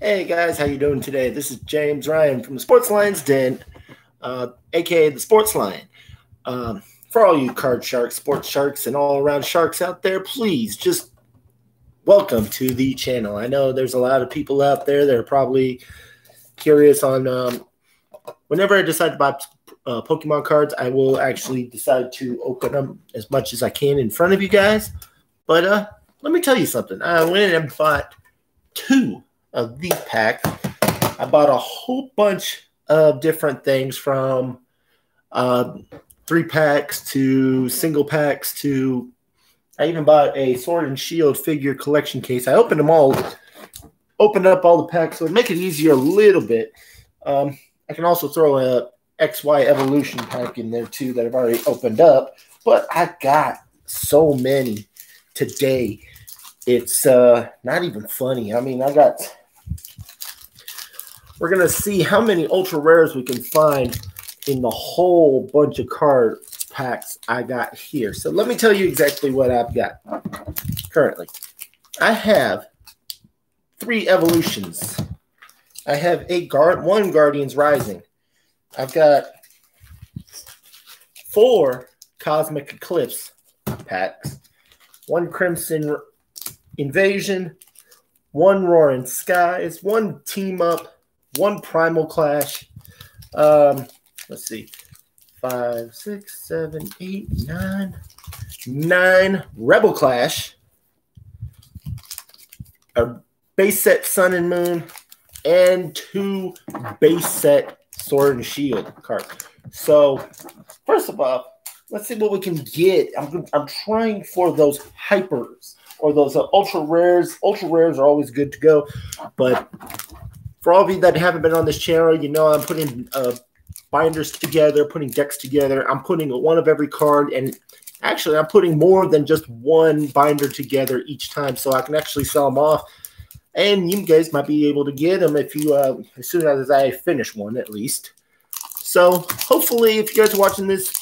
Hey guys, how you doing today? This is James Ryan from the Sports Lions Den, uh, aka the Sports Lion. Um, for all you card sharks, sports sharks, and all around sharks out there, please just welcome to the channel. I know there's a lot of people out there that are probably curious on. Um, whenever I decide to buy uh, Pokemon cards, I will actually decide to open them as much as I can in front of you guys. But uh, let me tell you something. I went and bought two of these packs. I bought a whole bunch of different things from uh, three packs to single packs to I even bought a sword and shield figure collection case. I opened them all, opened up all the packs, so it make it easier a little bit. Um, I can also throw a XY evolution pack in there too that I've already opened up, but I got so many today. It's uh, not even funny. I mean, I got. We're gonna see how many ultra rares we can find in the whole bunch of card packs I got here. So let me tell you exactly what I've got currently. I have three evolutions. I have a guard, one Guardians Rising. I've got four Cosmic Eclipse packs, one Crimson Invasion, one Roaring Skies, one Team Up, one Primal Clash. Um, let's see, five, six, seven, eight, nine, nine Rebel Clash, a base set Sun and Moon, and two base set Sword and Shield cards. So, first of all, let's see what we can get. I'm, I'm trying for those hypers or those uh, ultra rares. Ultra rares are always good to go, but for all of you that haven't been on this channel, you know I'm putting uh, binders together, putting decks together. I'm putting one of every card, and actually, I'm putting more than just one binder together each time, so I can actually sell them off. And you guys might be able to get them if you, uh, as soon as I finish one, at least. So hopefully, if you guys are watching this,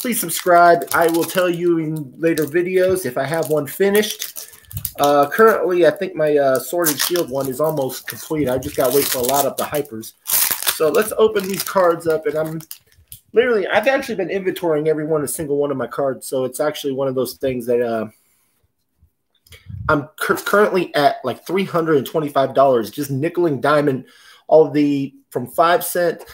please subscribe. I will tell you in later videos if I have one finished. Uh, currently, I think my uh, Sword and Shield one is almost complete. I just got to wait for a lot of the hypers. So let's open these cards up, and I'm literally I've actually been inventorying every one, a single one of my cards. So it's actually one of those things that uh, I'm currently at like three hundred and twenty-five dollars, just nickel and diamond all the from five cent.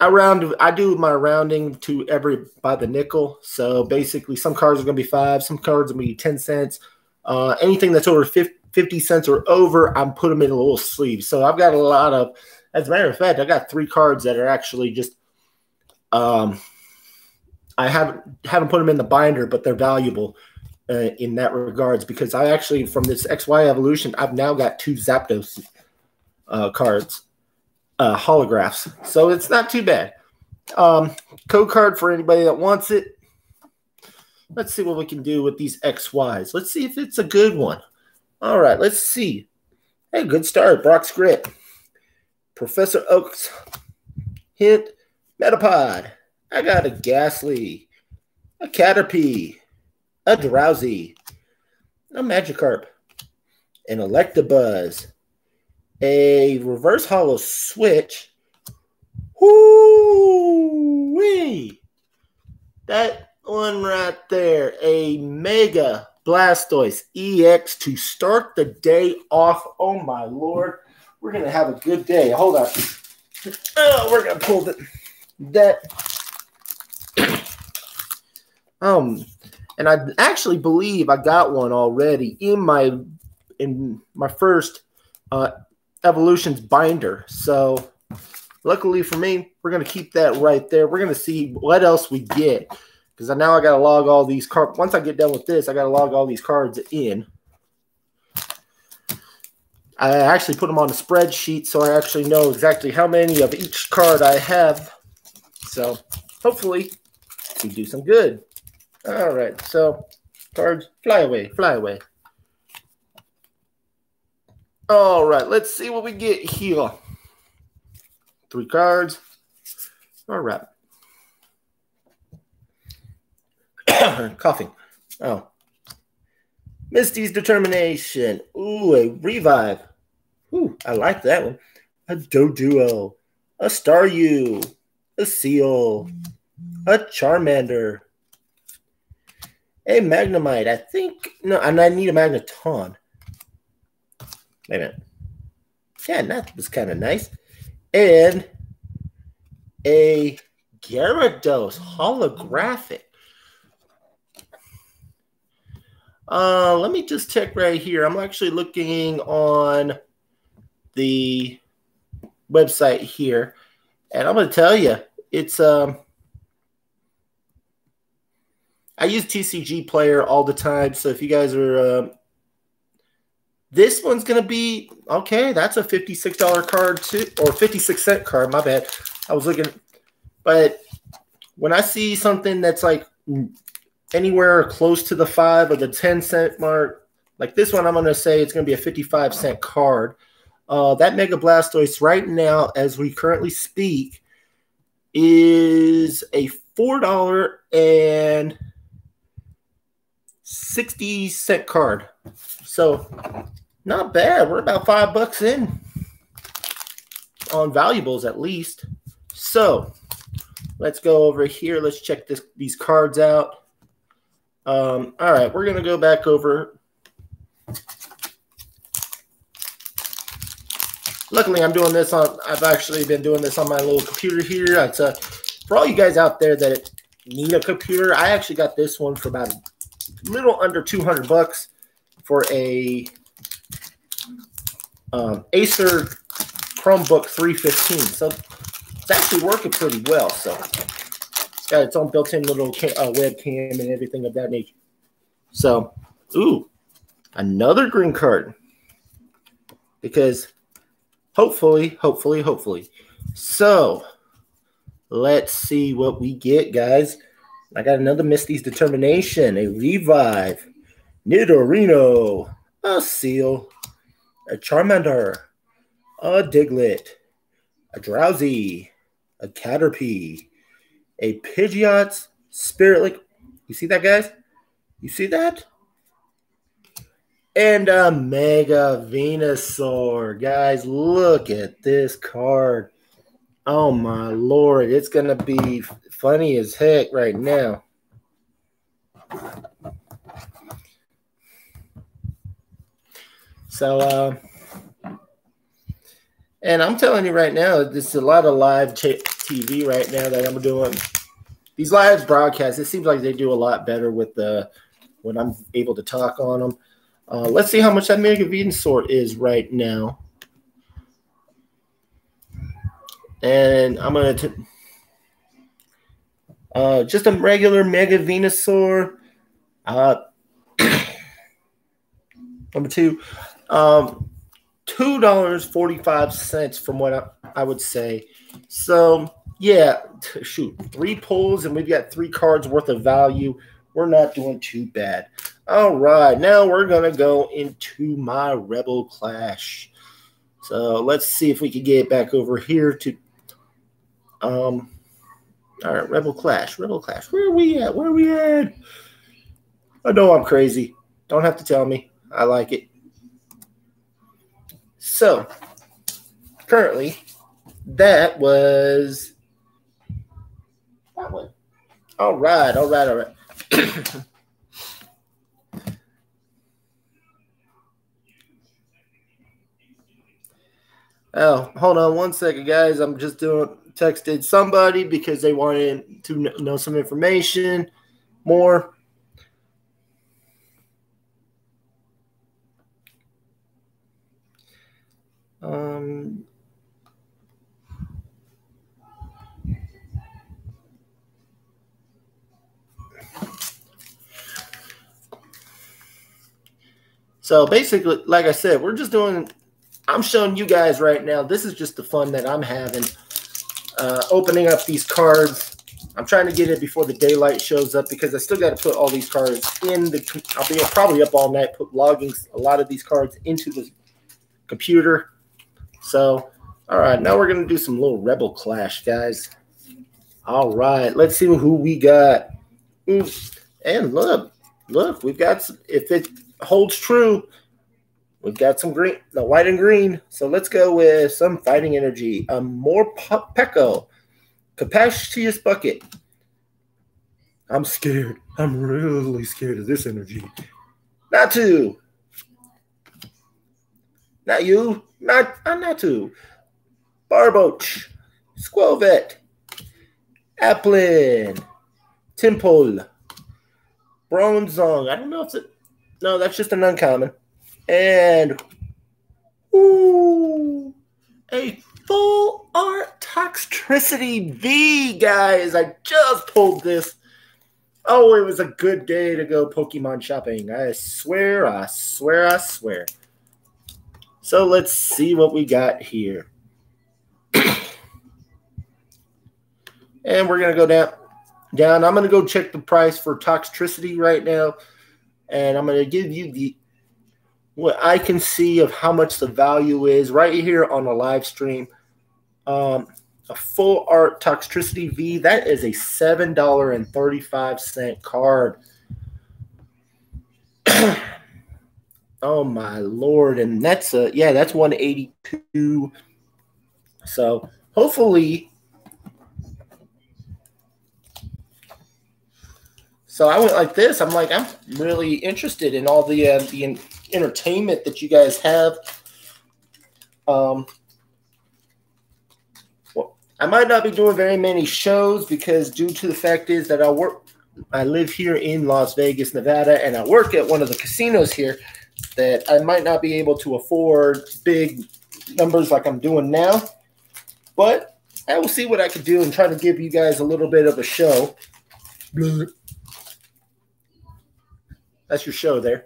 I round I do my rounding to every by the nickel. So basically, some cards are going to be five, some cards are going to be ten cents. Uh, anything that's over 50 cents or over, I'm put them in a little sleeve. So I've got a lot of as a matter of fact, I got three cards that are actually just um I haven't haven't put them in the binder, but they're valuable uh, in that regards because I actually from this XY evolution, I've now got two Zapdos uh, cards, uh, holographs. So it's not too bad. Um, code card for anybody that wants it. Let's see what we can do with these XYs. Let's see if it's a good one. All right, let's see. Hey, good start. Brock's Grit. Professor Oak's hint, Metapod. I got a Gastly, a Caterpie, a Drowzee, a Magikarp, an Electabuzz, a Reverse Holo Switch. Whoo wee! That one right there, a Mega Blastoise EX to start the day off. Oh my lord. We're gonna have a good day. Hold on. Oh, we're gonna pull the, that. Um, and I actually believe I got one already in my in my first uh, evolutions binder. So luckily for me, we're gonna keep that right there. We're gonna see what else we get because now I gotta log all these cards. Once I get done with this, I gotta log all these cards in. I actually put them on a spreadsheet so I actually know exactly how many of each card I have. So hopefully we do some good. All right, so cards, fly away, fly away. All right, let's see what we get here. Three cards. All right. Coughing. Oh. Misty's Determination. Ooh, a revive. Ooh, I like that one. A Doduo, a Staryu, a Seel. a Charmander, a Magnemite. I think no, and I need a Magneton. Wait a minute. Yeah, that was kind of nice. And a Gyarados holographic. Uh, let me just check right here. I'm actually looking on the website here, and I'm going to tell you, it's um, I use TCG Player all the time. So if you guys are, uh, this one's going to be okay. That's a fifty-six dollar card too, or fifty-six cent card. My bad. I was looking, but when I see something that's like anywhere close to the five or the 10 cent mark, like this one, I'm going to say it's going to be a 55 cent card. Uh, that Mega Blastoise right now, as we currently speak, is a $4 and 60 cent card. So not bad. We're about five bucks in on valuables at least. So let's go over here. Let's check this, these cards out. Um, all right, we're going to go back over. Luckily, I'm doing this on, I've actually been doing this on my little computer here. It's a, for all you guys out there that need a computer, I actually got this one for about a little under 200 bucks for a um, Acer Chromebook 315. So it's actually working pretty well. So got its own built-in little uh, webcam and everything of that nature. So, ooh, another green card. Because hopefully, hopefully, hopefully. So, let's see what we get, guys. I got another Misty's Determination, a Revive, Nidorino, a Seel, a Charmander, a Diglett, a Drowzee, a Caterpie, a Pidgeot's Spirit Link. You see that, guys? You see that? And a Mega Venusaur. Guys, look at this card. Oh my lord, it's gonna be funny as heck right now. So, uh, and I'm telling you right now, there's a lot of live TV right now that I'm doing. These live broadcasts, it seems like they do a lot better with the when I'm able to talk on them. Uh, let's see how much that Mega Venusaur is right now. And I'm going to uh, just a regular Mega Venusaur. Uh, number two, um, two dollars forty five cents from what I, I would say. So yeah, shoot, three pulls and we've got three cards worth of value. We're not doing too bad. All right, now we're gonna go into my Rebel Clash. So let's see if we can get back over here to um. All right, Rebel Clash, Rebel Clash. Where are we at? Where are we at? I know I'm crazy. Don't have to tell me. I like it. So, currently, that was that one. All right, all right, all right. oh, hold on one second, guys. I'm just doing texted somebody because they wanted to know some information more. Um, so basically, like I said, we're just doing. I'm showing you guys right now. This is just the fun that I'm having, uh, opening up these cards. I'm trying to get it before the daylight shows up because I still got to put all these cards in the. I'll be probably up all night, put logging a lot of these cards into the computer so, all right, now we're going to do some little Rebel Clash, guys. All right, let's see who we got. And look, look, we've got, some, if it holds true, we've got some green, the white and green. So let's go with some fighting energy. A Morpeko, Capacious Bucket. I'm scared. I'm really scared of this energy. Not to. Not you. Not I'm not to. Barboach. Skwovet. Applin. Tympole. Bronzong. I don't know if it's no, that's just an uncommon. And ooh, a full art Toxtricity V, guys. I just pulled this. Oh, it was a good day to go Pokemon shopping. I swear, I swear, I swear. So let's see what we got here. and we're going to go down. Down. I'm going to go check the price for Toxtricity right now. And I'm going to give you the what I can see of how much the value is right here on the live stream. Um, a full art Toxtricity V, that is a $7.35 card. oh my lord. And that's a yeah, that's 182. So hopefully. So I went like this. I'm like, I'm really interested in all the uh, the entertainment that you guys have. Um, I might not be doing very many shows because due to the fact is that I work I live here in Las Vegas, Nevada, and I work at one of the casinos here that I might not be able to afford big numbers like I'm doing now. But I will see what I can do and try to give you guys a little bit of a show. That's your show there.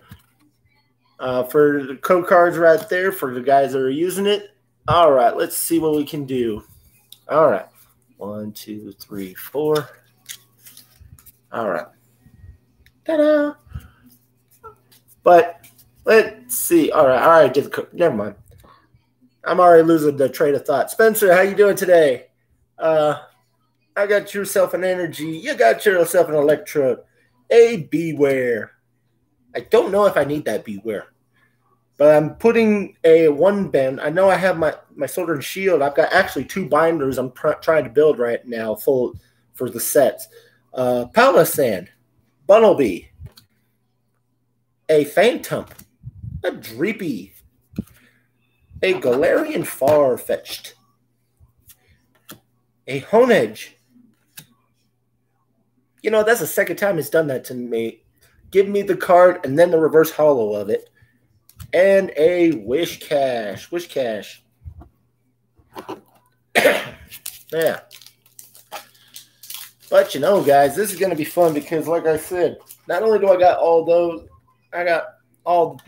Uh, for the code cards right there for the guys that are using it. All right, let's see what we can do. All right. One, two, three, four. All right. Ta-da. But let's see. All right. All right. Did the, never mind. I'm already losing the train of thought. Spencer, how you doing today? Uh, I got yourself an energy. You got yourself an electrode. A Bewear. I don't know if I need that Bewear. But I'm putting a one bend. I know I have my my sword and shield. I've got actually two binders. I'm pr- trying to build right now, full for the sets. Uh, Palossand, Bunnelby, a Phantump, a Dreepy, a Galarian Farfetch'd, a Honedge. You know, that's the second time it's done that to me. Give me the card and then the reverse holo of it and a Whiscash. Wish cash. yeah. But you know, guys, this is going to be fun because, like I said, not only do I got all those, I got all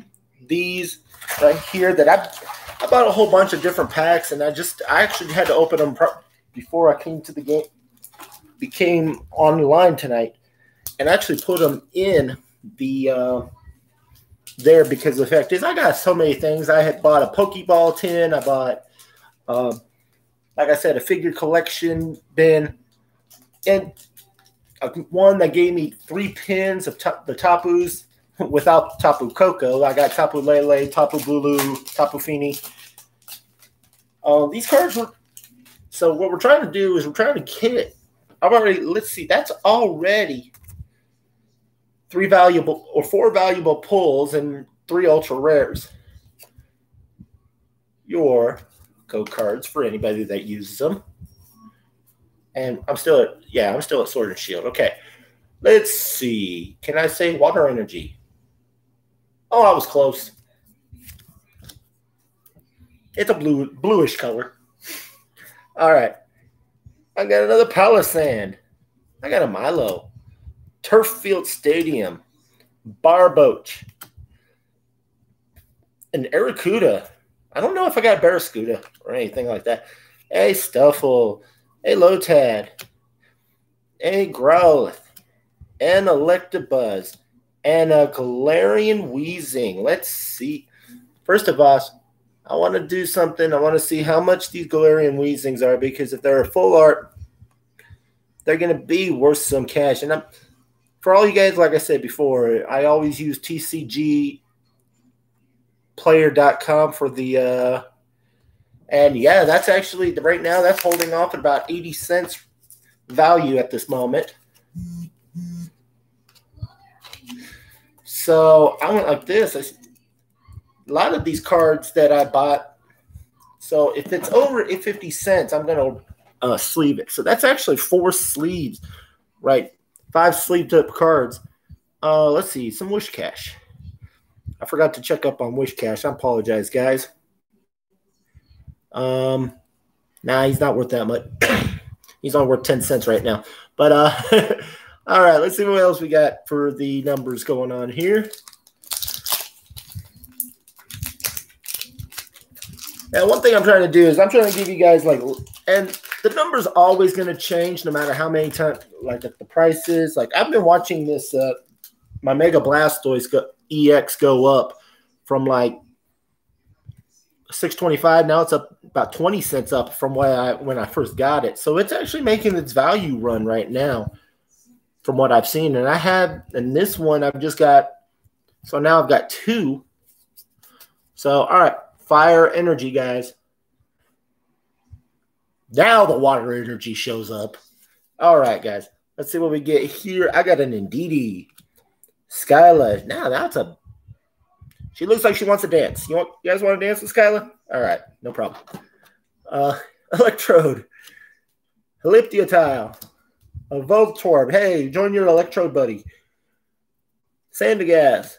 these right here that I, I bought a whole bunch of different packs, and I just I actually had to open them before I came to the game, became online tonight, and actually put them in the uh, there because the fact is I got so many things. I had bought a Pokeball tin. I bought, um, like I said, a figure collection bin, and one that gave me three pins of the Tapus without Tapu Koko. I got Tapu Lele, Tapu Bulu, Tapu Fini. Uh, these cards were. So what we're trying to do is we're trying to get. I've already. Let's see. That's already three valuable or four valuable pulls and three ultra rares. Your code cards for anybody that uses them. And I'm still at yeah, I'm still at Sword and Shield. Okay. Let's see. Can I say water energy? Oh, I was close. It's a blue bluish color. All right. I got another Palossand. I got a Milo. Turf Field Stadium, Barboach, an Arrokuda. I don't know if I got Barraskewda or anything like that. A Stufful, a Lotad, a Growlithe, an Electabuzz, and a Galarian Weezing. Let's see. First of all, I want to do something. I want to see how much these Galarian Weezings are because if they're a full art, they're going to be worth some cash. And I'm for all you guys, like I said before, I always use TCG player.com for the uh and yeah, that's actually right now that's holding off at about 80 cents value at this moment. So I went like this. I, a lot of these cards that I bought. So if it's over 50 cents, I'm going to uh, sleeve it. So that's actually four sleeves, right? Five sleeved up cards. Uh, let's see, some Whiscash. I forgot to check up on Whiscash. I apologize, guys. Um, nah, he's not worth that much. he's only worth 10 cents right now. But uh all right, let's see what else we got for the numbers going on here. And one thing I'm trying to do is I'm trying to give you guys like and the number's always going to change no matter how many times like the price is like I've been watching this uh my Mega Blastoise go, EX go up from like 625 now it's up about 20 cents up from when I when I first got it. So it's actually making its value run right now from what I've seen. And I have and this one I've just got so now I've got two. So all right, fire energy guys. Now the water energy shows up. All right, guys. Let's see what we get here. I got an Indeedee. Skyla. Now that's a she looks like she wants to dance. You want you guys want to dance with Skyla? All right, no problem. Uh, electrode, Helioptile, a Voltorb. Hey, join your electrode buddy. Sandygast,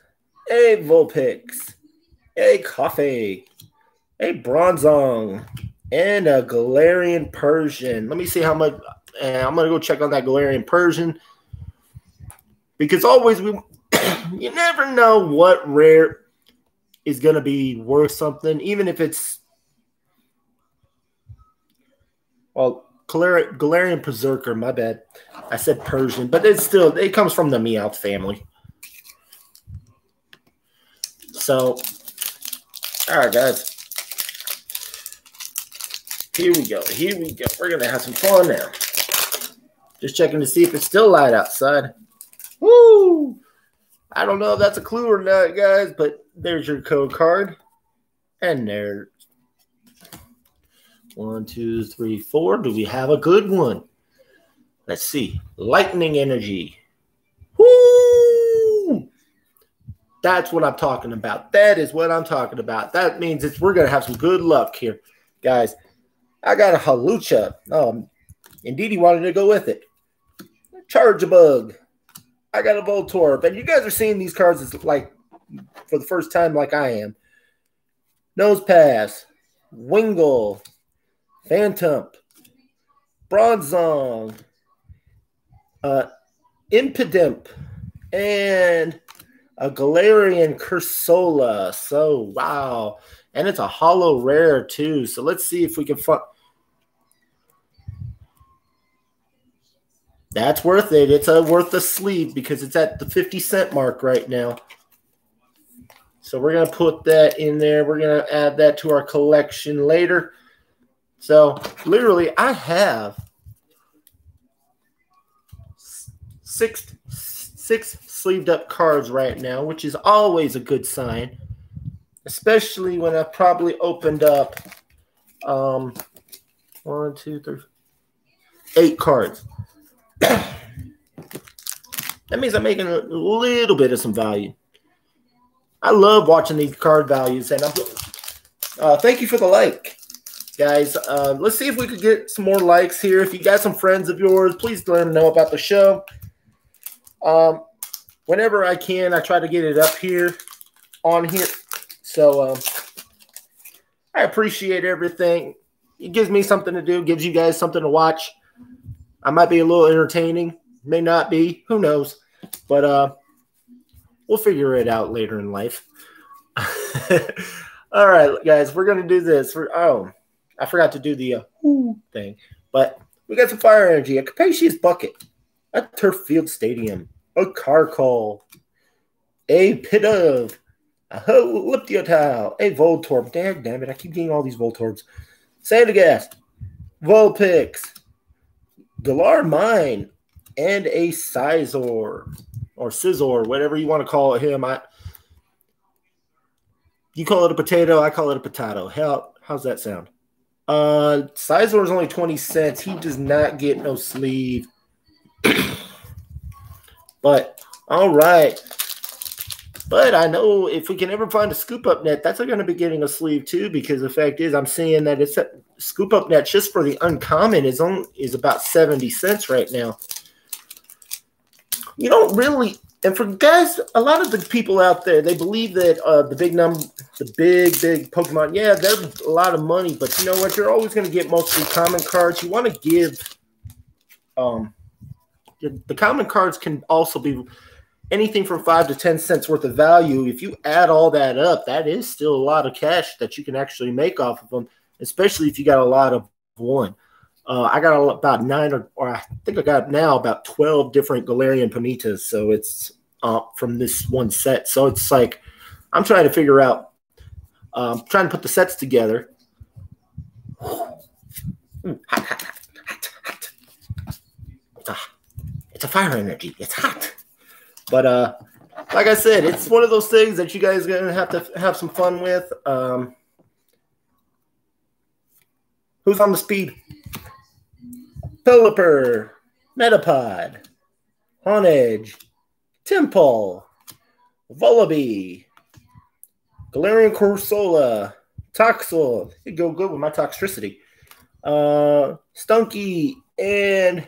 a Vulpix, a Coffee, a Bronzong, and a Galarian Persian. Let me see how much. And I'm gonna go check on that Galarian Persian because always we, you never know what rare is to be worth something, even if it's well, Galar- Galarian Perrserker. My bad, I said Persian, but it's still it comes from the Meowth family. So, all right, guys. Here we go. Here we go. We're gonna have some fun now. Just checking to see if it's still light outside. Woo! I don't know if that's a clue or not, guys, but there's your code card. And there. One, two, three, four. Do we have a good one? Let's see. Lightning energy. Woo! That's what I'm talking about. That is what I'm talking about. That means it's we're gonna have some good luck here, guys. I got a halucha. Um, indeed, he wanted to go with it. Charjabug. I got a Voltorb, and you guys are seeing these cards as like for the first time, like I am. Nosepass, Wingull, Phantump, Bronzong, uh, Impidimp, and a Galarian Cursola. So wow, and it's a holo rare too. So let's see if we can find. That's worth it. It's a worth the sleeve because it's at the 50 cent mark right now. So we're going to put that in there. We're going to add that to our collection later. So literally, I have six six sleeved up cards right now, which is always a good sign, especially when I've probably opened up um, one, two, three, eight cards. that means I'm making a little bit of some value. I love watching these card values, and I'm, uh, thank you for the like, guys. Uh, let's see if we could get some more likes here. If you got some friends of yours, please let them know about the show. Um, whenever I can, I try to get it up here on here. So um, I appreciate everything. It gives me something to do, gives you guys something to watch. I might be a little entertaining, may not be, who knows. But uh we'll figure it out later in life. All right, guys, we're gonna do this. For oh, I forgot to do the uh, thing, but we got some fire energy. A capacious bucket, a turf field stadium, a car call, a pit of a Helioptile, a Voltorb. Damn, damn it! I keep getting all these Voltorbs. Sandygast, Vulpix, Galar Mine, and a Scizor or Scizor, whatever you want to call him. I You call it a potato, I call it a potato. How how's that sound? Uh Sizemore is only 20 cents. He does not get no sleeve. but all right. But I know if we can ever find a scoop up net, that's going to be getting a sleeve too. Because the fact is, I'm seeing that it's a scoop up net just for the uncommon is on is about 70 cents right now. You don't really, and for guys, a lot of the people out there, they believe that uh, the big number, the big big Pokemon, yeah, they're a lot of money. But you know what? You're always going to get mostly common cards. You want to give, um, the common cards can also be anything from five to 10 cents worth of value. If you add all that up, that is still a lot of cash that you can actually make off of them, especially if you got a lot of one. Uh, I got about nine, or, or, I think I got now about 12 different Galarian Ponytas. So it's uh, from this one set. So it's like I'm trying to figure out, um, trying to put the sets together. hot, hot, hot, hot, hot. It's a fire energy. It's hot. But uh, like I said, it's one of those things that you guys are gonna have to have some fun with. Um, who's on the speed? Pelipper, Metapod, Honedge, Tympole, Vullaby, Galarian Corsola, Toxel. It go good with my Toxtricity. Uh, Stunky and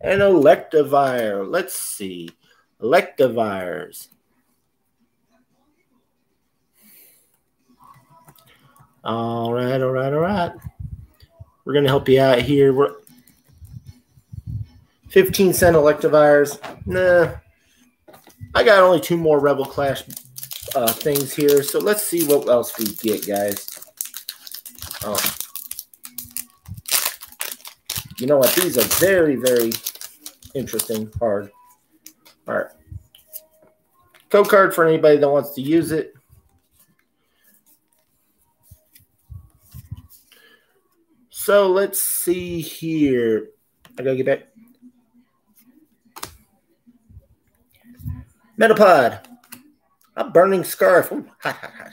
an Electivire. Let's see. Electivires. All right, all right, all right. We're going to help you out here. We're 15 cent Electivires. Nah. I got only two more Rebel Clash uh, things here. So let's see what else we get, guys. Oh. You know what? These are very, very interesting hard. All right. Code card for anybody that wants to use it. So let's see here. I gotta get back. Metapod. A burning scarf. Ooh, hot, hot, hot.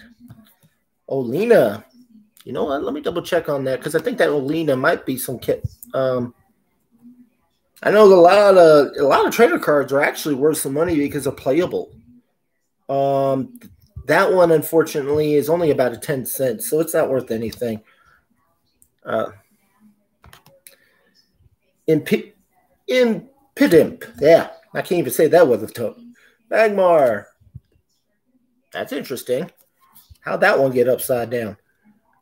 Oleana. You know what? Let me double check on that because I think that Oleana might be some kit. Um, I know a lot of a lot of trader cards are actually worth some money because they're playable. Um, that one unfortunately is only about a ten cents, so it's not worth anything. Uh, Imp- Impidimp, yeah, I can't even say that with a tongue. Magmar, that's interesting. How'd that one get upside down?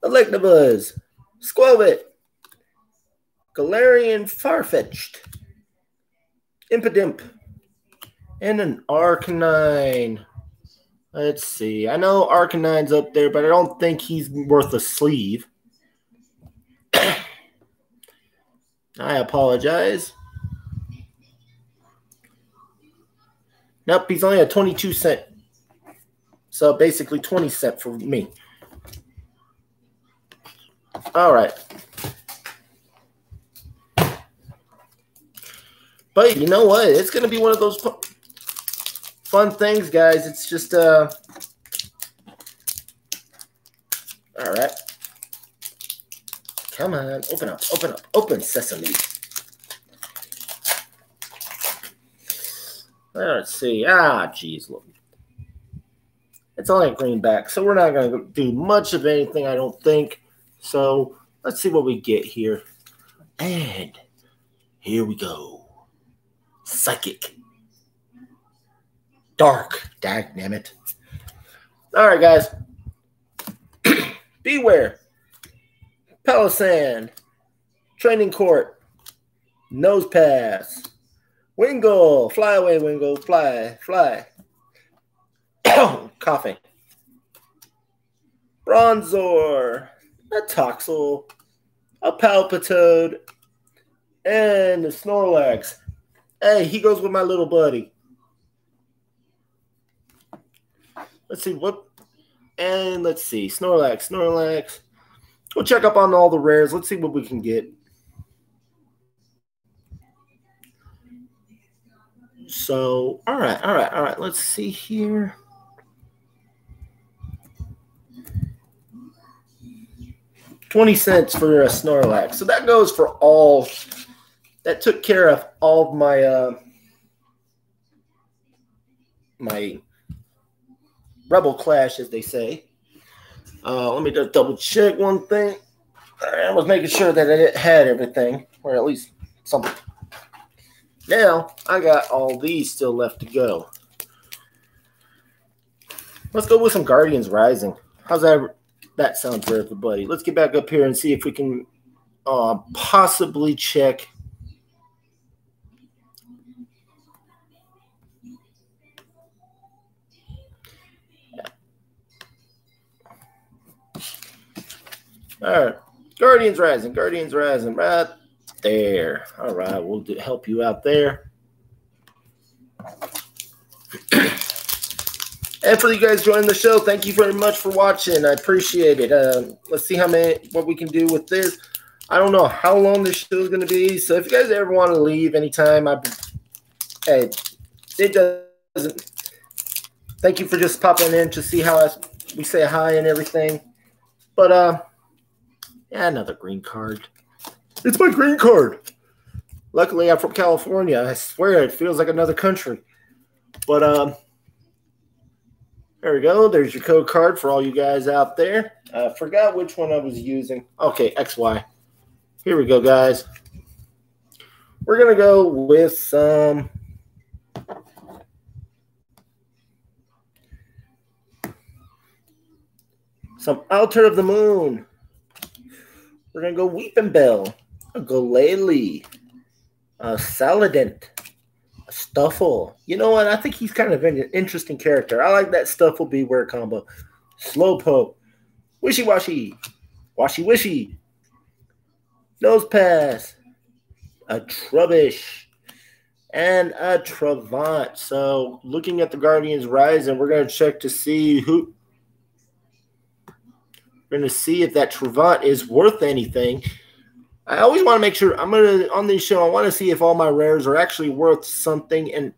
Electabuzz, Skwovet, Galarian Farfetch'd. Impidimp. And an Arcanine. Let's see. I know Arcanine's up there, but I don't think he's worth a sleeve. I apologize. Nope, he's only a 22 cent. So basically 20 cent for me. All right. But you know what? It's going to be one of those fun things, guys. It's just uh All right. Come on, open up, open up, open sesame. Let's see. Ah, geez, look. It's only a greenback, so we're not going to do much of anything, I don't think. So let's see what we get here. And here we go psychic. Dark. Dag damn it. All right, guys. Bewear. Palossand. Training court. Nose Nosepass. Wingull. Fly away, Wingull. Fly. Fly. Coughing. Bronzor. A Toxel. A Palpitoad. And a Snorlax. Hey, he goes with my little buddy. Let's see what, and let's see Snorlax, Snorlax. We'll check up on all the rares. Let's see what we can get. So, all right, all right, all right. Let's see here. 20 cents for a Snorlax. So that goes for all. That took care of all of my uh, my Rebel Clash, as they say. Uh, let me just double check one thing. I was making sure that it had everything, or at least something. Now I got all these still left to go. Let's go with some Guardians Rising. How's that? That sounds for everybody. Let's get back up here and see if we can uh, possibly check. All right, Guardians Rising, Guardians Rising, right there. All right, we'll do, help you out there. And for you guys joining the show, thank you very much for watching. I appreciate it. Uh, let's see how many what we can do with this. I don't know how long this show is going to be. So if you guys ever want to leave anytime, I hey, it doesn't. Thank you for just popping in to see how I, we say hi and everything. But uh, yeah, another green card. It's my green card. Luckily, I'm from California. I swear it feels like another country. But um. There we go. There's your code card for all you guys out there. I uh, forgot which one I was using. Okay, XY. Here we go, guys. We're going to go with some... Some Altar of the Moon. We're to go Weepinbell, a Glalie, a Salandit, Stufful. You know what? I think he's kind of an interesting character. I like that Stufful Bewear combo. Slowpoke. Wishy washy. Washy wishy. Nosepass. A Trubbish. And a Travont. So looking at the Guardians Rising, we're going to check to see who. We're going to see if that Travont is worth anything. I always want to make sure I'm gonna on this show. I want to see if all my rares are actually worth something, and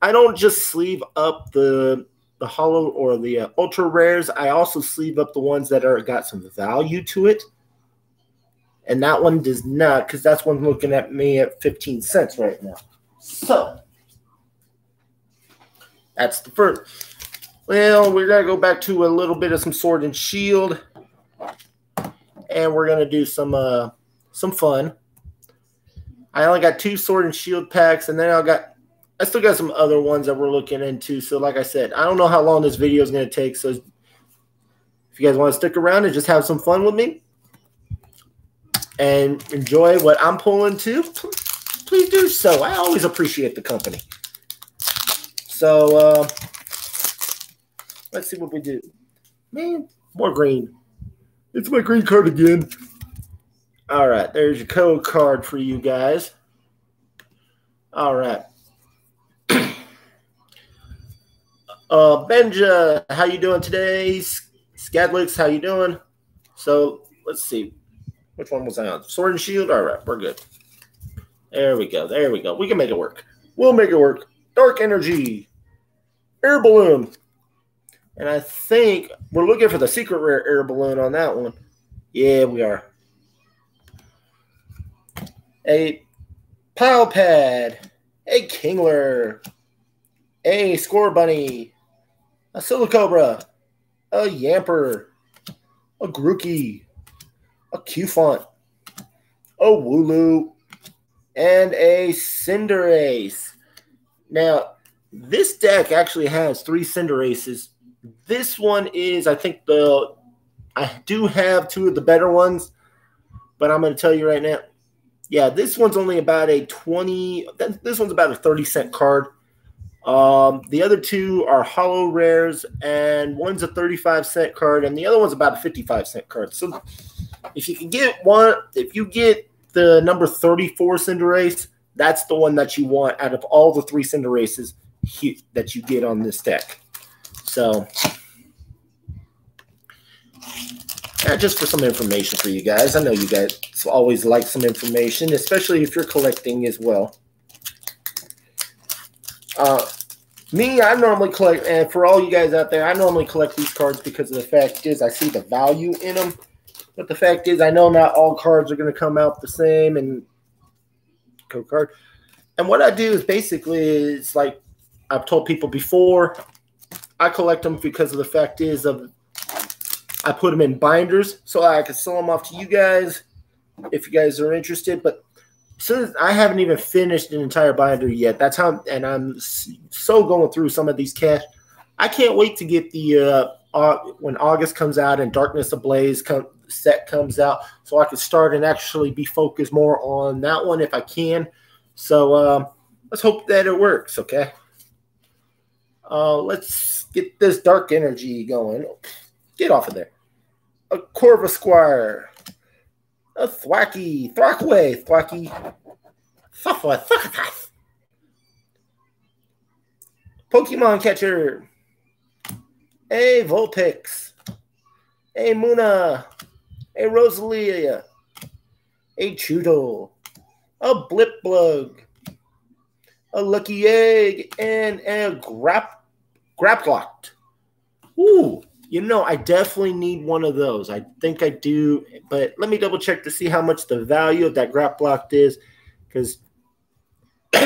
I don't just sleeve up the the holo or the uh, ultra rares. I also sleeve up the ones that are got some value to it, and that one does not because that's one looking at me at 15 cents right now. So that's the first. Well, we're gonna go back to a little bit of some sword and shield, and we're gonna do some uh some fun. I only got two sword and shield packs, and then I got I still got some other ones that we're looking into. So, like I said, I don't know how long this video is going to take. So, if you guys want to stick around and just have some fun with me and enjoy what I'm pulling too, please do so. I always appreciate the company. So, uh, let's see what we do. Man, more green. It's my green card again. All right, there's your code card for you guys. All right. uh, Benja, how you doing today? Skadlix, how you doing? So let's see. Which one was I on? Sword and Shield? All right, we're good. There we go. There we go. We can make it work. We'll make it work. Dark Energy. Air Balloon. And I think we're looking for the secret rare air balloon on that one. Yeah, we are. A Pile Pad, a Kingler, a Scorbunny, a Silicobra, a Yamper, a Grookey, a Cufant, a Wooloo, and a Cinderace. Now, this deck actually has three Cinderaces. This one is, I think, the I do have two of the better ones, but I'm going to tell you right now, yeah, this one's only about a 20, this one's about a 30 cent card. Um, the other two are holo rares, and one's a 35 cent card, and the other one's about a 55 cent card. So if you can get one, if you get the number 34 Cinderace, that's the one that you want out of all the three Cinderaces that you get on this deck. So yeah, just for some information for you guys. I know you guys always like some information, especially if you're collecting as well. Uh, Me, I normally collect, and for all you guys out there, I normally collect these cards because of the fact is I see the value in them. But the fact is, I know not all cards are going to come out the same and code card. And what I do is basically it's like I've told people before, I collect them because of the fact is of I put them in binders so I can sell them off to you guys if you guys are interested. But since I haven't even finished an entire binder yet, that's how, and I'm so going through some of these cash. I can't wait to get the uh, uh when August comes out and Darkness Ablaze come, set comes out, so I can start and actually be focused more on that one if I can. So um, let's hope that it works. Okay. Uh, let's get this dark energy going. Get off of there. A Corvisquire. A Thwackey. Thwackway. Thwacky. Thwackwa. Thwackath. Pokemon Catcher. A Vulpix. A Munna. A Roselia. A Chewtle. A Blipbug. A Lucky Egg. And a Grap Grapploct. Ooh, you know, I definitely need one of those. I think I do, but let me double check to see how much the value of that grab Grapploct is, because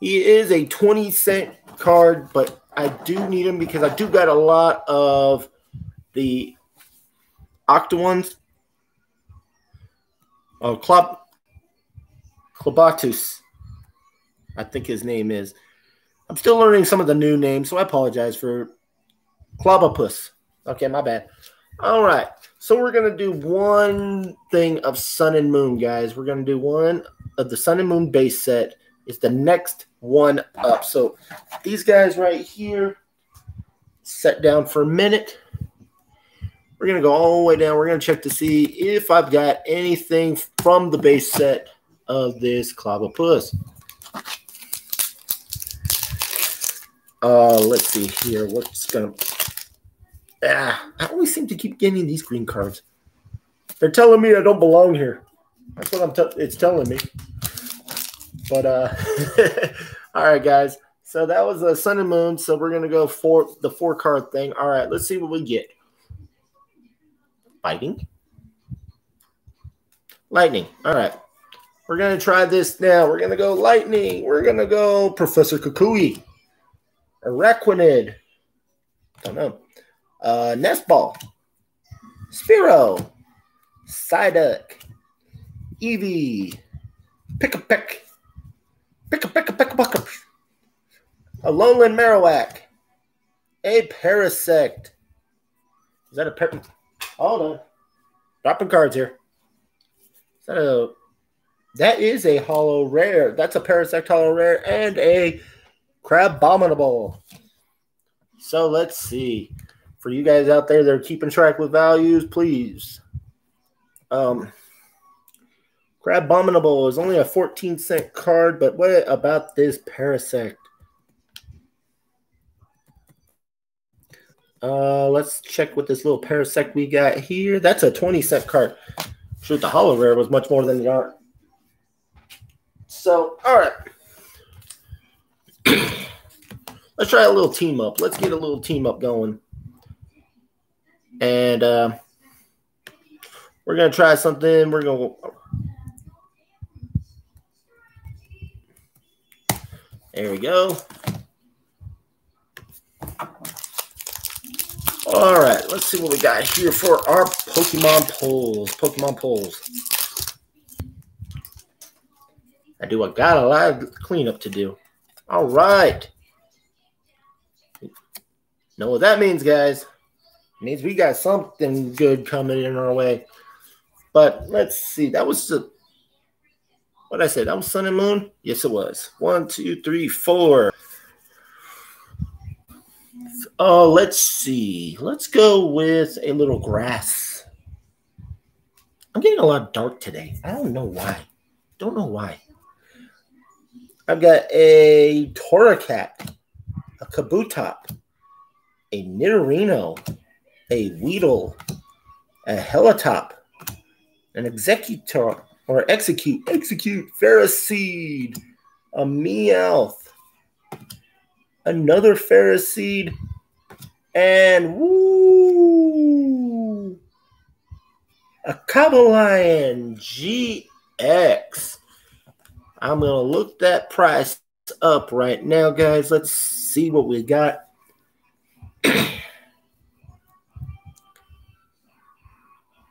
he is a 20 cent card, but I do need him because I do got a lot of the Octawans. Oh, Club Clabatus, I think his name is. I'm still learning some of the new names, so I apologize for Clobbopus. Okay, my bad. All right. So we're going to do one thing of Sun and Moon, guys. We're going to do one of the Sun and Moon base set. Is the next one up. So these guys right here, set down for a minute. We're going to go all the way down. We're going to check to see if I've got anything from the base set of this Clobbopus. Uh, let's see here. What's gonna? Ah, I always seem to keep getting these green cards. They're telling me I don't belong here. That's what I'm. T- it's telling me. But uh, all right, guys. So that was a sun and moon. So we're gonna go for the four card thing. All right, let's see what we get. Fighting. Lightning. All right. We're gonna try this now. We're gonna go lightning. We're gonna go Professor Kukui. Araquanid. I don't know. Uh, Nestball. Spiro. Psyduck. Eevee. Pick a peck. Pick a peck a peck a peck. A Alolan Marowak. A Parasect. Is that a par- Hold on. Dropping cards here. Is that a that is a holo rare. That's a Parasect holo rare and a Crabominable. So let's see. For you guys out there that are keeping track with values, please. Um, Crabominable is only a 14 cent card, but what about this Parasect? Uh, let's check with this little Parasect we got here. That's a 20 cent card. Shoot, the holo rare was much more than the art. So, all right. let's try a little team up. Let's get a little team up going. And uh, we're going to try something. We're going to. There we go. All right, let's see what we got here for our Pokemon polls. Pokemon polls. I do. I got a lot of cleanup to do. All right. Know what that means, guys? It means we got something good coming in our way. But let's see. That was the what I said. That was Sun and Moon. Yes, it was. One, two, three, four. Oh, let's see. Let's go with a little grass. I'm getting a lot dark today. I don't know why. Don't know why. I've got a Torracat, a Kabutops, a Nidorino, a Weedle, a Helitop, an Executor, or Execute, Execute, Ferroseed, a Meowth, another Ferroseed, and woo, a Cobalion GX. I'm going to look that price up right now, guys. Let's see what we got.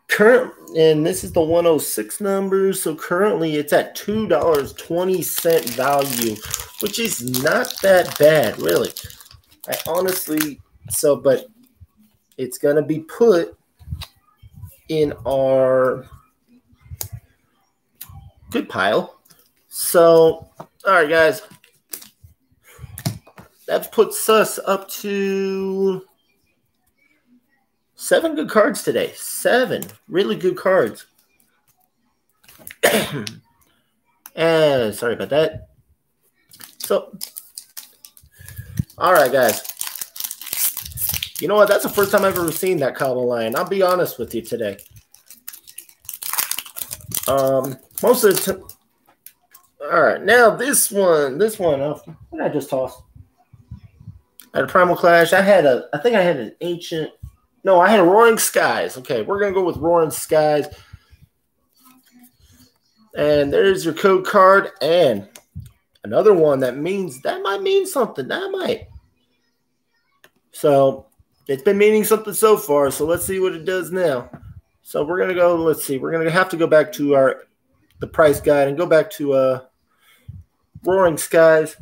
Current, and this is the 106 number. So currently it's at $2.20 value, which is not that bad, really. I honestly, so, but it's going to be put in our good pile. So, all right, guys. That puts us up to seven good cards today. Seven really good cards. and sorry about that. So, all right, guys. You know what? That's the first time I've ever seen that Cobalion. I'll be honest with you today. Um, most of the time. All right, now this one, this one, uh, what did I just toss? I had a Primal Clash. I had a, I think I had an Ancient. No, I had a Roaring Skies. Okay, we're gonna go with Roaring Skies. And there's your code card and another one that means that might mean something. That might. So it's been meaning something so far. So let's see what it does now. So we're gonna go. Let's see. We're gonna have to go back to our the price guide and go back to uh Roaring Skies.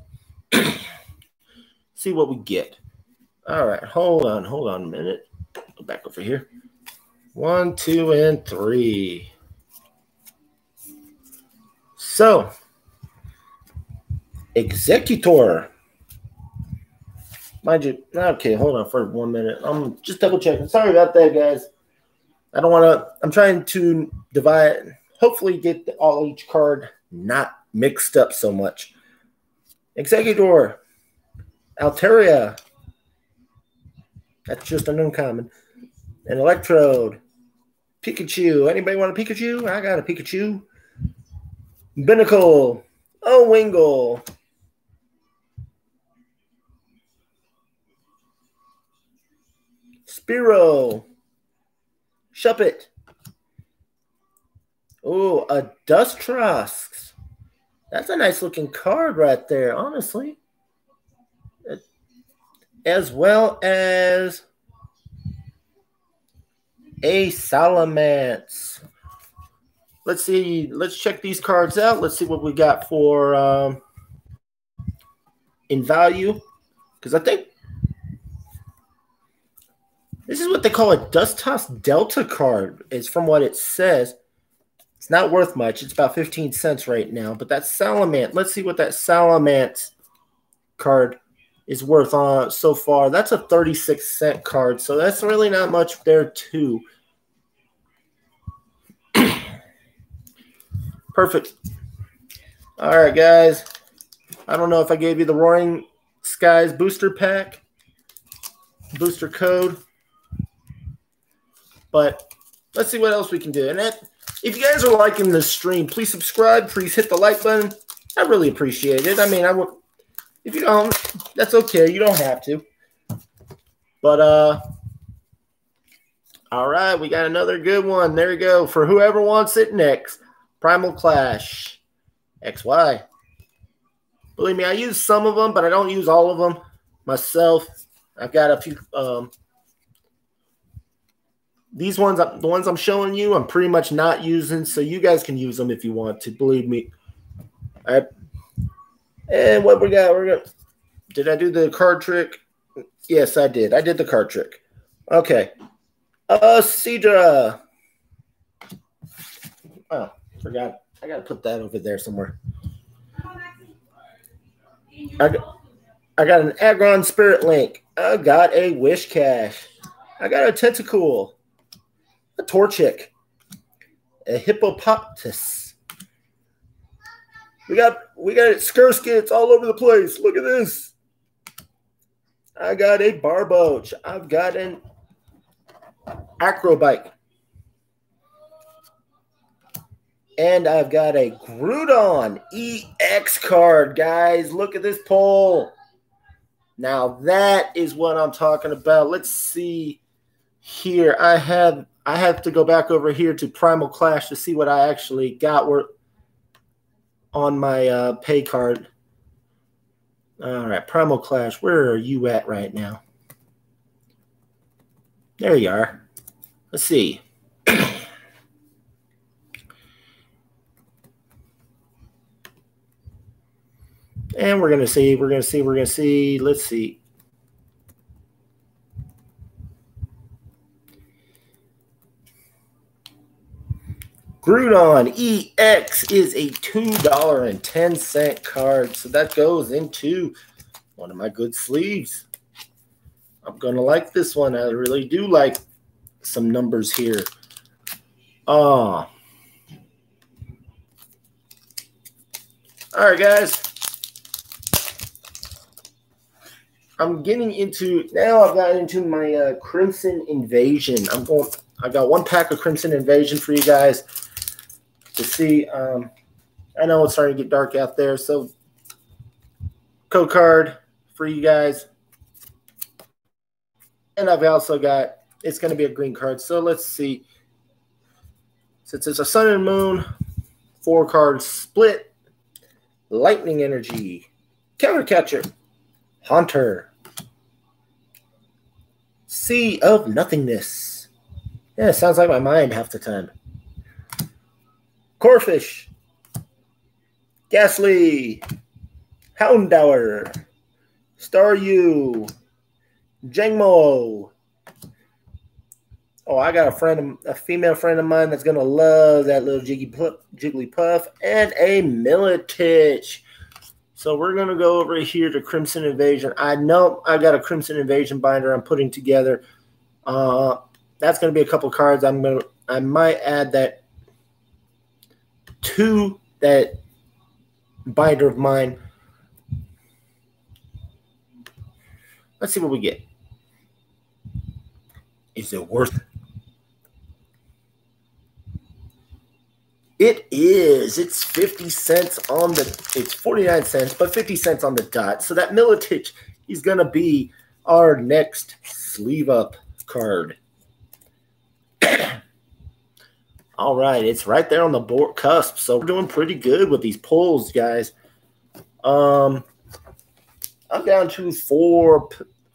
see what we get. All right, hold on, hold on a minute. Go back over here. One, two, and three. So, Exeggutor. Mind you, okay, hold on for one minute. I'm just double checking. Sorry about that, guys. I don't want to, I'm trying to divide, hopefully get all each card not mixed up so much. Exeggutor, Altaria. That's just an uncommon. An Electrode. Pikachu. Anybody want a Pikachu? I got a Pikachu. Binacle. Oh, Wingull. Spiro. Shuppet. Oh, a Dustox. That's a nice looking card right there, honestly. As well as a Salamence. Let's see. Let's check these cards out. Let's see what we got for um, in value. Because I think this is what they call a Dustox Delta card. It's from what it says. It's not worth much. It's about 15 cents right now. But that Salamence, let's see what that Salamence card is worth on uh, so far. That's a 36 cent card. So that's really not much there too. Perfect. All right, guys. I don't know if I gave you the Roaring Skies booster pack, booster code, but let's see what else we can do. And that, if you guys are liking this stream, please subscribe. Please hit the like button. I really appreciate it. I mean, I would. If you don't, that's okay. You don't have to. But uh, all right, we got another good one. There you go. For whoever wants it next. Primal Clash XY. Believe me, I use some of them, but I don't use all of them myself. I've got a few. Um, these ones, the ones I'm showing you, I'm pretty much not using, so you guys can use them if you want to. Believe me. Right. And what we got? We're gonna. Did I do the card trick? Yes, I did. I did the card trick. Okay. Uh, Seadra. Oh, Forgot. I gotta put that over there somewhere. I got, I got an Aggron Spirit Link. I got a Whiscash. I got a Tentacool. A Torchic. A Hippopotas. We got we got Surskits all over the place. Look at this. I got a Barboach. I've got an Acrobike. And I've got a Groudon EX card, guys. Look at this pull. Now that is what I'm talking about. Let's see here. I have I have to go back over here to Primal Clash to see what I actually got on my uh, pay card. All right, Primal Clash, where are you at right now? There you are. Let's see. And we're going to see, we're going to see, we're going to see. Let's see. Groudon EX is a $2.10 card. So that goes into one of my good sleeves. I'm going to like this one. I really do like some numbers here. Ah. All right, guys. I'm getting into now. I've gotten into my uh, Crimson Invasion. I'm going. I got one pack of Crimson Invasion for you guys to see. Um, I know it's starting to get dark out there, so code card for you guys. And I've also got it's going to be a green card. So let's see. Since it's a sun and moon, four card split, lightning energy, counter catcher, Haunter. Sea of Nothingness. Yeah, sounds like my mind half the time. Corphish. Gastly. Houndour. Staryu. Jangmo. Oh, I got a friend, a female friend of mine that's gonna love that little Jiggy Jigglypuff and a Milotic. So we're to go over here to Crimson Invasion. I know I got a Crimson Invasion binder I'm putting together. Uh, that's to be a couple cards. I'm to, I might add that to that binder of mine. Let's see what we get. Is it worth it? It is. It's 50 cents on the it's 49 cents, but 50 cents on the dot. So that Milotic is gonna be our next sleeve up card. All right, it's right there on the board cusp. So we're doing pretty good with these pulls, guys. Um I'm down to four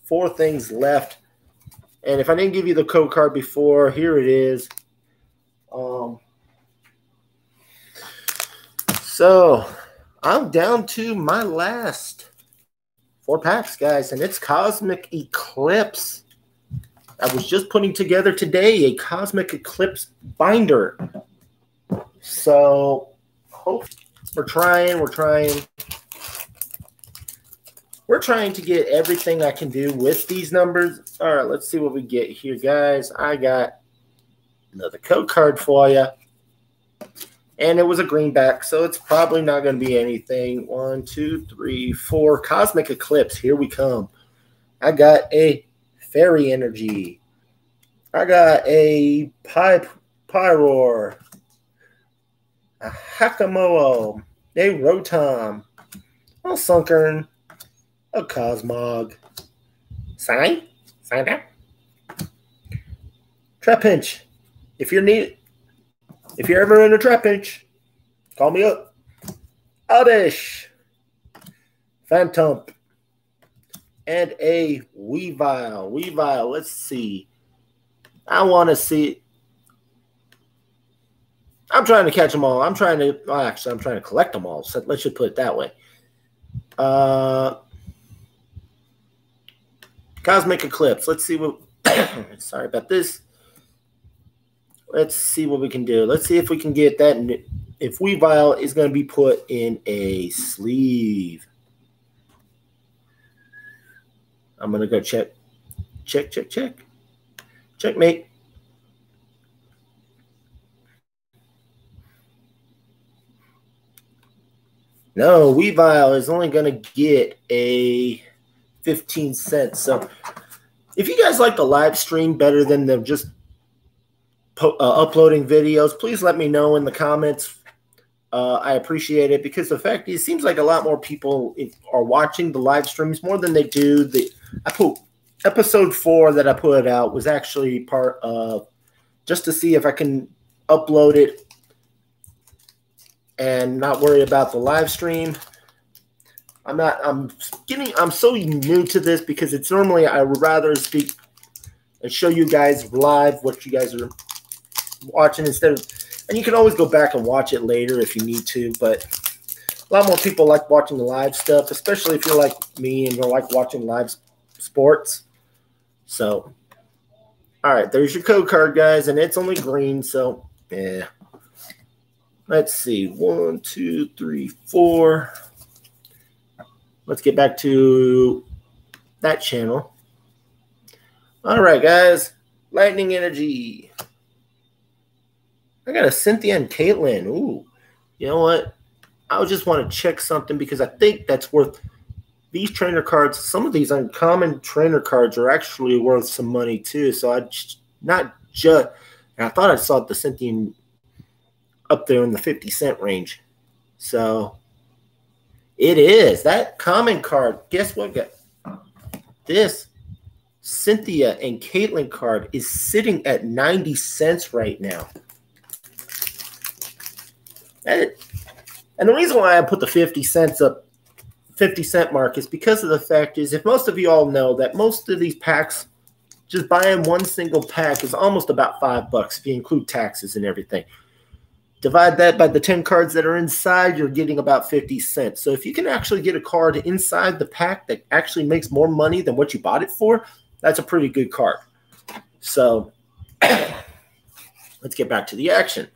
four things left. And if I didn't give you the code card before, here it is. Um so I'm down to my last four packs, guys, and it's Cosmic Eclipse. I was just putting together today a Cosmic Eclipse binder. So hope we're trying, we're trying. We're trying to get everything I can do with these numbers. All right, let's see what we get here, guys. I got another code card for you and it was a greenback, so it's probably not going to be anything. One, two, three, four. Cosmic Eclipse, here we come. I got a Fairy Energy. I got a Pipe Pyroar, a Hakamo-o, a Rotom, a Sunkern, a Cosmog. Sign? Sign up. Trap pinch. If you're need if you're ever in a trap pinch, call me up. Oddish, Phantump, and a Weavile. Weavile, let's see. I want to see. I'm trying to catch them all. I'm trying to, well, actually, I'm trying to collect them all. So let's just put it that way. Uh, Cosmic Eclipse. Let's see what. sorry about this. Let's see what we can do. Let's see if we can get that. If Weavile is going to be put in a sleeve. I'm going to go check. Check, check, check. Checkmate. No, Weavile is only going to get a 15 cents. So if you guys like the live stream better than the just uh, uploading videos, please let me know in the comments Uh, I appreciate it because the fact is, it seems like a lot more people are watching the live streams more than they do the. I put episode four that I put out was actually part of just to see if I can upload it and not worry about the live stream. I'm not. I'm getting. I'm so new to this because it's normally I would rather speak and show you guys live what you guys are watching instead of and you can always go back and watch it later if you need to. But a lot more people like watching the live stuff, especially if you're like me and you like watching live sports. So, all right, there's your code card, guys, and it's only green. So, yeah. Let's see. One, two, three, four. Let's get back to that channel. All right, guys. Lightning energy. I got a Cynthia and Caitlin. Ooh, you know what? I just want to check something because I think that's worth these trainer cards. Some of these uncommon trainer cards are actually worth some money too. So I not just. I thought I saw the Cynthia up there in the 50 cent range. So it is that common card. Guess what? This Cynthia and Caitlin card is sitting at 90 cents right now. And, the reason why I put the 50 cents up, 50 cent mark is because of the fact is if most of you all know that most of these packs, just buying one single pack is almost about five bucks if you include taxes and everything. Divide that by the 10 cards that are inside, you're getting about 50 cents. So if you can actually get a card inside the pack that actually makes more money than what you bought it for, that's a pretty good card. So let's get back to the action.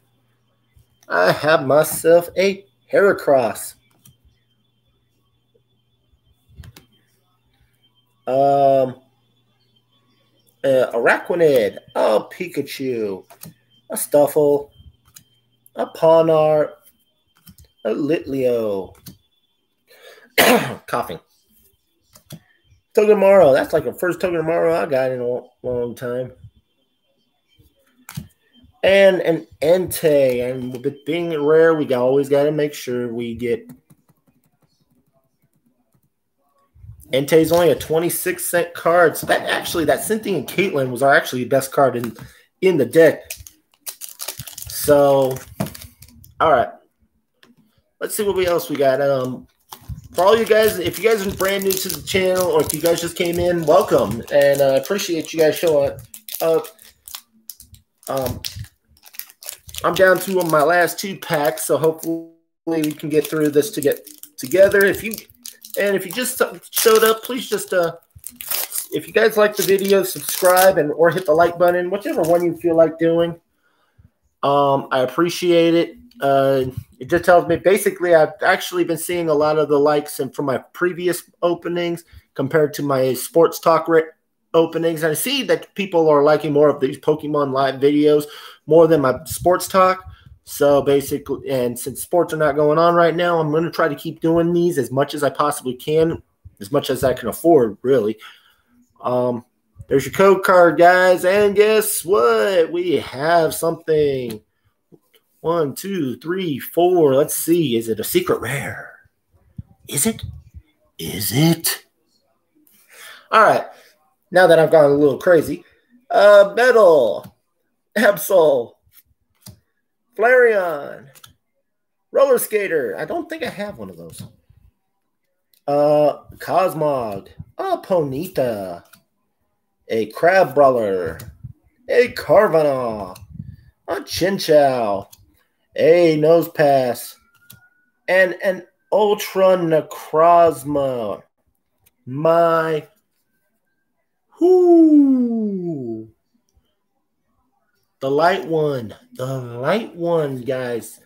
I have myself a Heracross. Um, uh, Araquanid, a Pikachu, a Stufful, a Pawniard, a Litleo. Coughing. Togedemaru, that's like the first Togedemaru I got in a long time and an Entei. And with being rare, we got always got to make sure we get. Entei is only a 26 cent card. So that actually, that Cynthia and Caitlin was our actually best card in, in the deck. So, all right. Let's see what we else we got. Um, for all you guys, if you guys are brand new to the channel or if you guys just came in, welcome. And I uh, appreciate you guys showing up. Um, I'm down to my last two packs, so hopefully we can get through this to get together. If you and if you just showed up, please just uh, if you guys like the video, subscribe and or hit the like button, whichever one you feel like doing. Um, I appreciate it. Uh, it just tells me basically I've actually been seeing a lot of the likes and from my previous openings compared to my sports talk openings. I see that people are liking more of these Pokemon live videos more than my sports talk. So basically, and since sports are not going on right now, I'm going to try to keep doing these as much as I possibly can, as much as I can afford, really. Um, there's your code card, guys. And guess what? We have something. One, two, three, four. Let's see. Is it a secret rare? Is it? Is it? All right now that I've gone a little crazy. Uh, Metal, Absol, Flareon, Roller Skater. I don't think I have one of those. Uh, Cosmog, a Ponyta, a Crabrawler, a Carvanha, a Chinchou, a Nosepass, and an Ultra Necrozma. My Whoo! The light one. The light one, guys.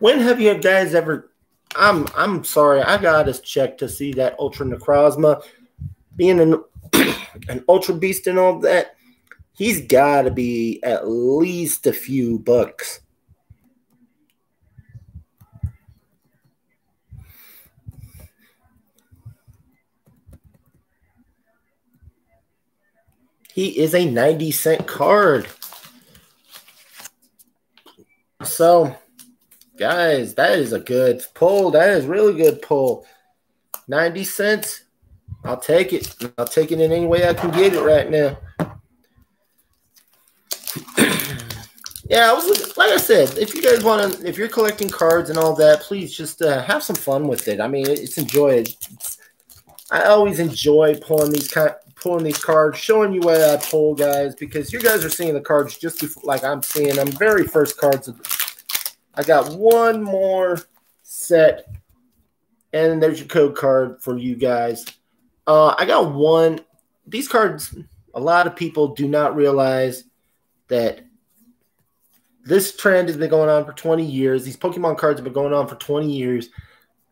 When have you guys ever I'm I'm sorry, I gotta check to see that Ultra Necrozma being an an Ultra Beast and all that. He's got to be at least a few bucks. He is a 90 cent card. So Guys, that is a good pull. That is really good pull. 90 cents. I'll take it. I'll take it in any way I can get it right now. yeah, I was like I said, if you guys want to, if you're collecting cards and all that, please just uh, have some fun with it. I mean, it's enjoy it. I always enjoy pulling these kind, pulling these cards, showing you what I pull, guys, because you guys are seeing the cards just before, like I'm seeing them. Very first cards. I got one more set, and there's your code card for you guys. Uh, I got one. These cards, a lot of people do not realize that this trend has been going on for 20 years. These Pokemon cards have been going on for 20 years.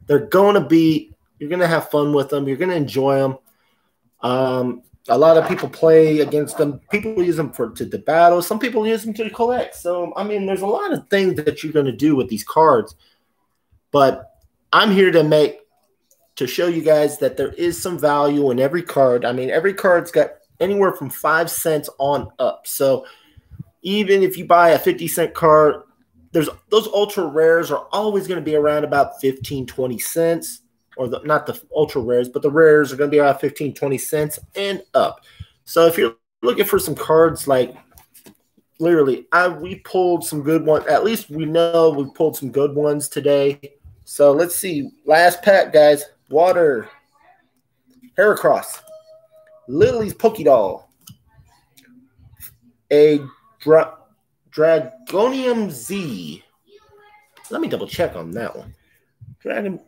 They're going to be, you're going to have fun with them. You're going to enjoy them. Um, a lot of people play against them. People use them for to the battle. Some people use them to collect. So I mean, there's a lot of things that you're going to do with these cards. But I'm here to make to show you guys that there is some value in every card. I mean, every card's got anywhere from five cents on up. So even if you buy a 50 cent card, there's those ultra rares are always going to be around about 15, 20 cents or the, not the ultra rares, but the rares are going to be around 15, 20 cents and up. So if you're looking for some cards like literally, I we pulled some good ones. At least we know we pulled some good ones today. So let's see. Last pack, guys. Water. Heracross. Lillie's Pokédoll. A Dra- Dragonium Z. Let me double check on that one. Dragon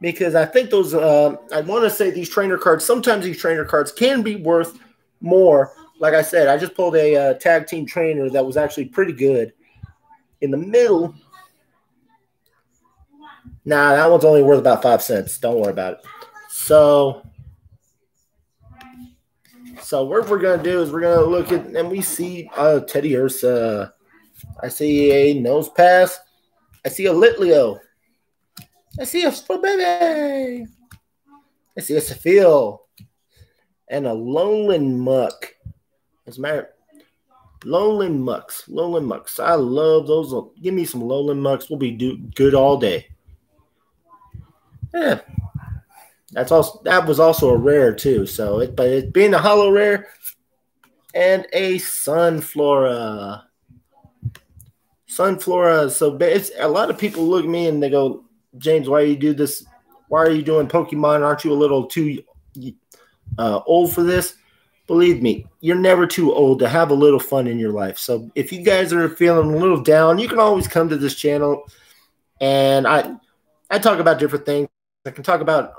because I think those uh, I want to say these trainer cards. Sometimes these trainer cards can be worth more. Like I said, I just pulled a uh, tag team trainer that was actually pretty good. In the middle, nah, that one's only worth about five cents. Don't worry about it. So, so what we're gonna do is we're gonna look at and we see uh, Teddiursa. I see a Nosepass. I see a Litleo. I see a baby. I see a Sophia and a Alolan Muk. As a matter, Alolan Muks, Alolan Muks. I love those. Give me some Alolan Muks. We'll be do good all day. Yeah, that's also that was also a rare too. So it, but it being a holo rare and a Sunflora. Sunflora. So it's a lot of people look at me and they go, James, why you do this? Why are you doing Pokemon? Aren't you a little too uh, old for this? Believe me, you're never too old to have a little fun in your life. So if you guys are feeling a little down, you can always come to this channel, and I I talk about different things. I can talk about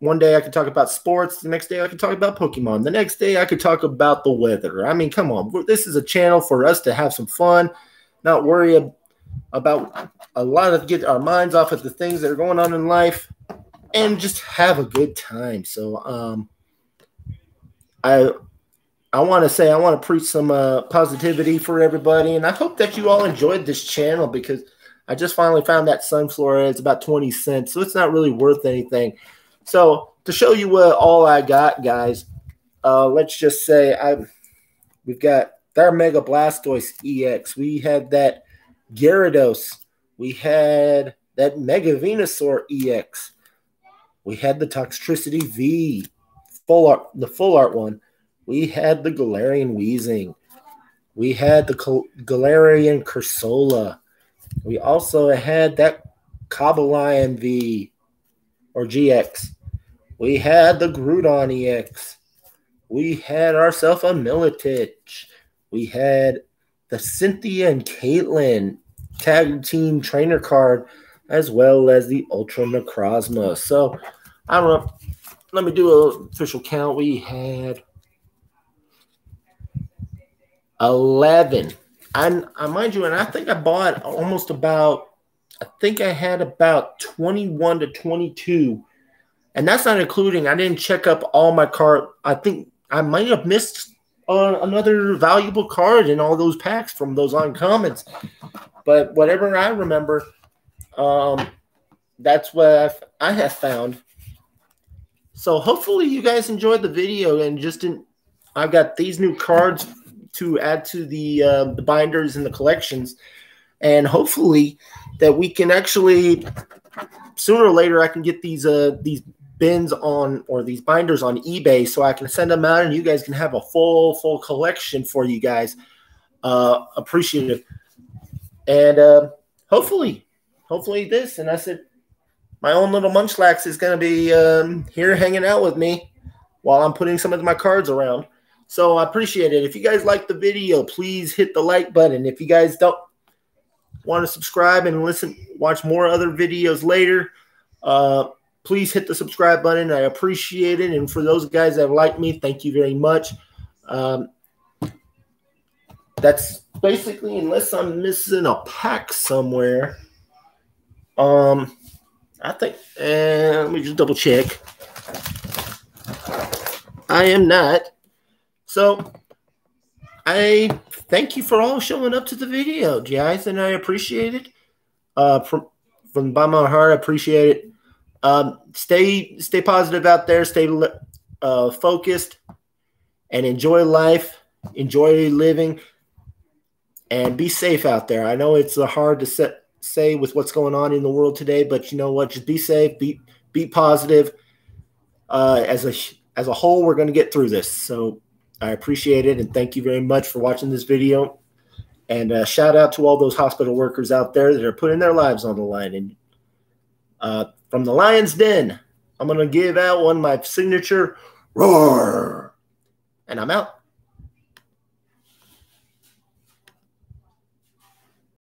one day I can talk about sports. The next day I can talk about Pokemon. The next day I could talk about the weather. I mean, come on, this is a channel for us to have some fun, not worry about a lot of get our minds off of the things that are going on in life and just have a good time. So um I I want to say I want to preach some uh, positivity for everybody, and I hope that you all enjoyed this channel because I just finally found that Sunflora. It's about 20 cents, so it's not really worth anything. So to show you what all I got, guys, uh, let's just say I we've got our Mega Blastoise EX. We had that Gyarados. We had that Mega Venusaur EX. We had the Toxtricity V, full art, the full art one. We had the Galarian Weezing. We had the Galarian Cursola. We also had that Cobalion V or GX. We had the Groudon EX. We had ourselves a Milotic. We had the Cynthia and Caitlin tag team trainer card, as well as the Ultra Necrozma. So I don't know. Let me do an official count. We had 11. And I mind you, and I think I bought almost about, I think I had about 21 to 22. And that's not including, I didn't check up all my card. I think I might have missed uh, another valuable card in all those packs from those uncommons. But whatever I remember, um, that's what I've, I have found. So hopefully you guys enjoyed the video and just in, I've got these new cards to add to the uh, the binders and the collections. and hopefully that we can actually sooner or later I can get these uh these bins on or these binders on eBay so I can send them out and you guys can have a full full collection for you guys. Uh appreciative. And uh hopefully hopefully this and I said my own little munchlax is going to be um, here hanging out with me while I'm putting some of my cards around. So I appreciate it. If you guys like the video, please hit the like button. If you guys don't want to subscribe and listen, watch more other videos later, uh, please hit the subscribe button. I appreciate it. And for those guys that like me, thank you very much. Um, that's basically, unless I'm missing a pack somewhere. Um, I think, uh, let me just double check. I am not. So I thank you for all showing up to the video, guys, and I appreciate it. Uh, from from of my heart, I appreciate it. Um, stay stay positive out there. Stay uh, focused and enjoy life. Enjoy living and be safe out there. I know it's hard to set, say with what's going on in the world today, but you know what? Just be safe. Be be positive. Uh, as a as a whole, we're going to get through this. So I appreciate it and thank you very much for watching this video. And uh, shout out to all those hospital workers out there that are putting their lives on the line. And uh, from the Lion's Den, I'm going to give out one my signature roar. And I'm out.